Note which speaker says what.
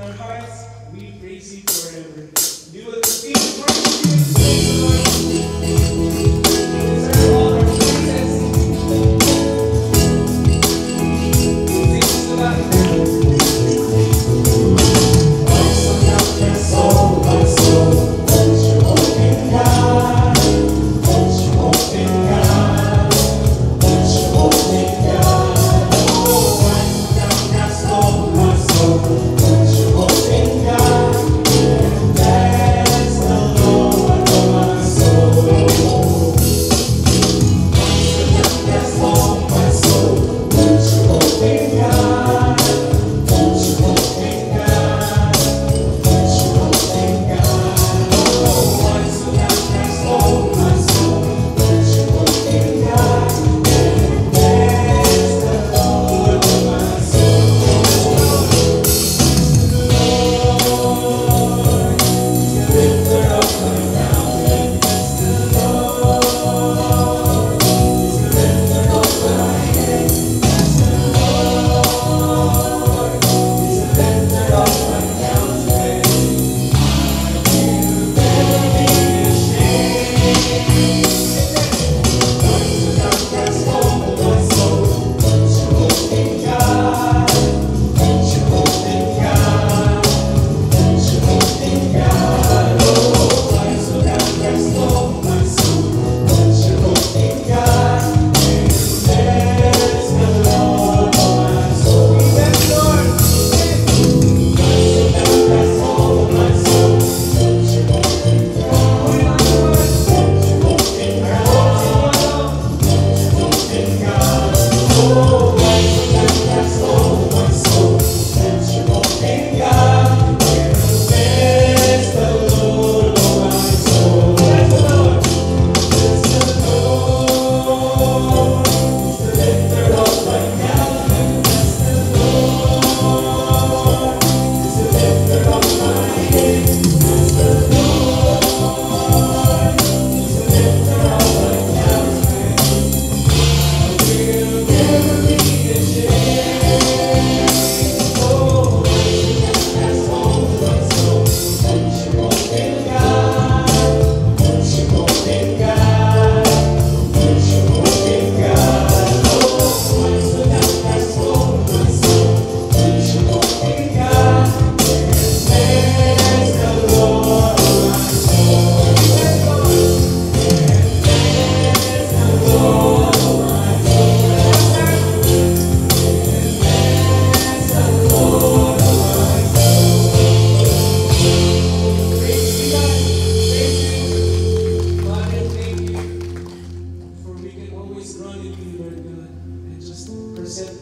Speaker 1: our hearts, we praise you forever. We will continue to worship you, Spirit. Father,